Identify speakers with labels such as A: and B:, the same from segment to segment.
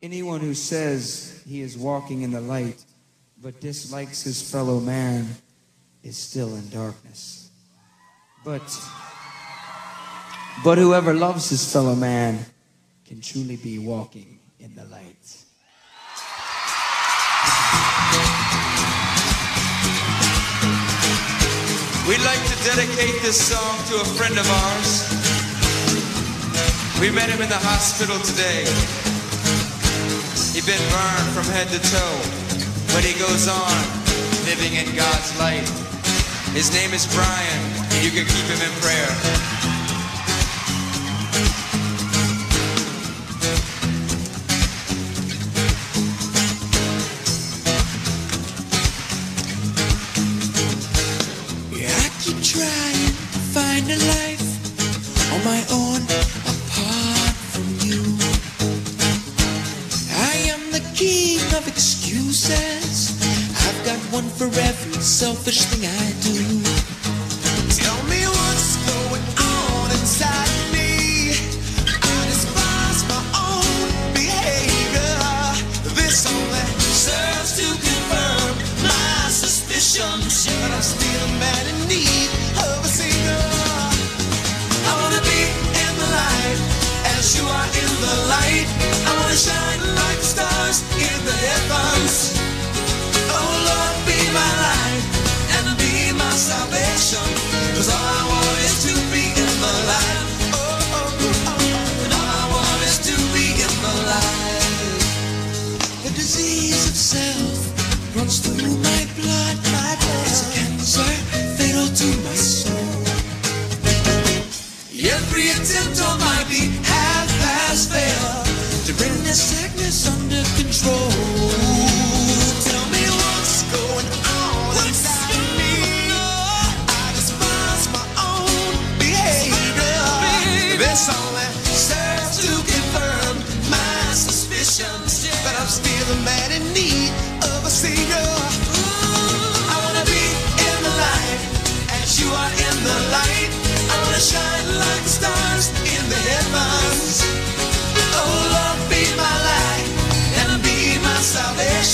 A: Anyone who says he is walking in the light but dislikes his fellow man is still in darkness. But but whoever loves his fellow man can truly be walking in the light.
B: We'd like to dedicate this song to a friend of ours. We met him in the hospital today. He'd been burned from head to toe, but he goes on living in God's light. His name is Brian, and you can keep him in prayer.
C: Yeah, I keep trying to find a life on my own of excuses. I've got one for every selfish thing I do. Tell me what's going on inside me. I despise my own behavior. This only serves to confirm my suspicions. Runs through my blood. My blood. It's a cancer fatal to my soul. Every attempt on my behalf has failed to bring this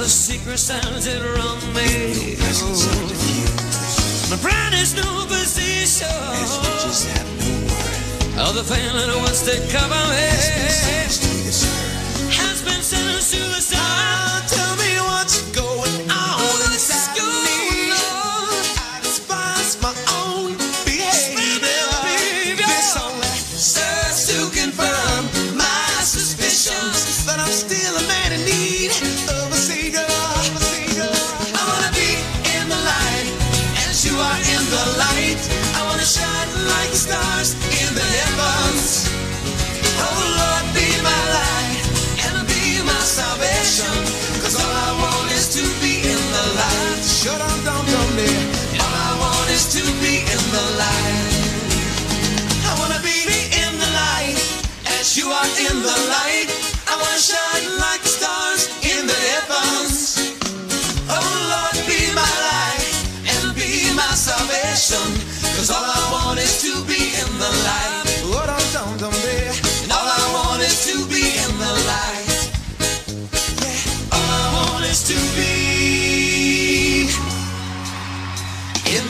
C: the
D: secret secrets that run me. My pride is no position. All the feeling wants to cover me. Has been sentenced to the side.
C: Tell me what's going stars in the heavens. Oh Lord, be my light and be my salvation. Cause all I want is to be in the light. Shut up, don't don't me. All I want is to be in the light. I wanna be in the light as you are in the light.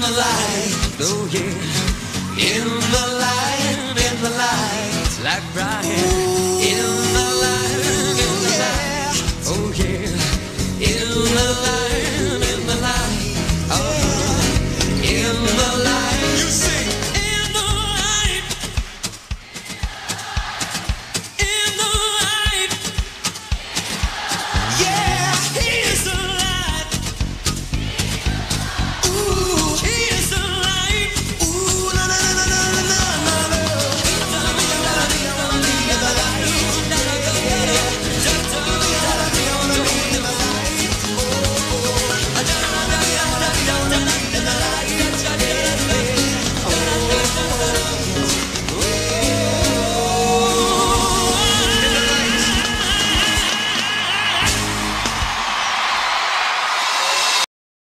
C: The light.
D: Oh yeah,
C: In the light, in the light.
D: like Brian.